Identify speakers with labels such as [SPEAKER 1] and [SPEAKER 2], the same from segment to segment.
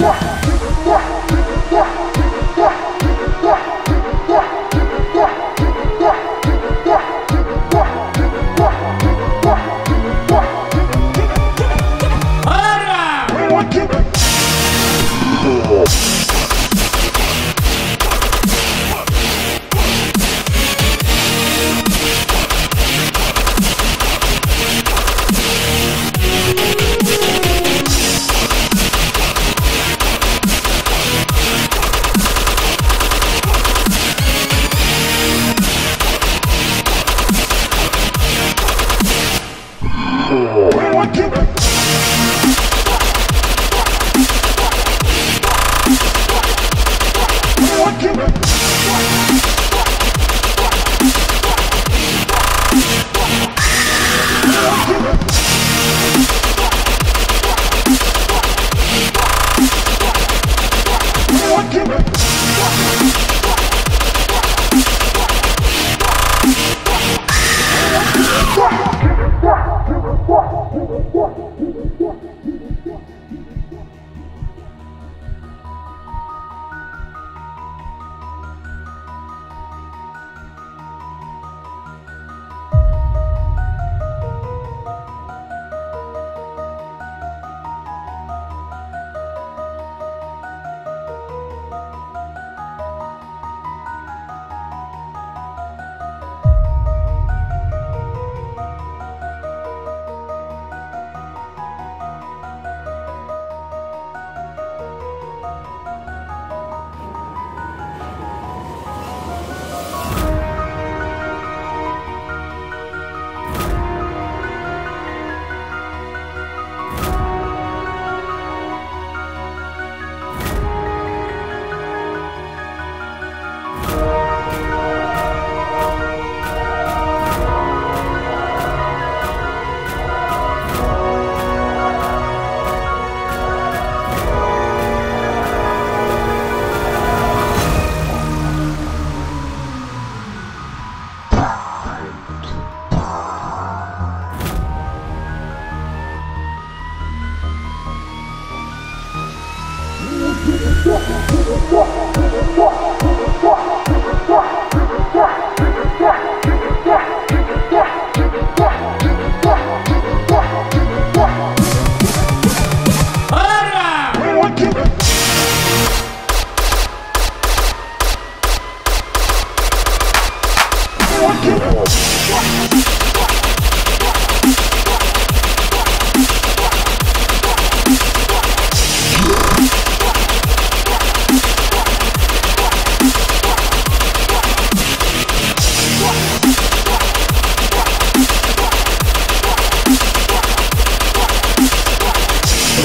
[SPEAKER 1] What?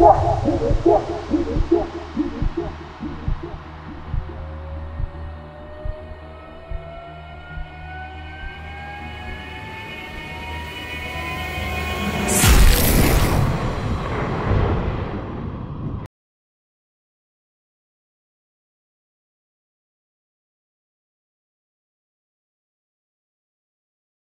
[SPEAKER 2] What?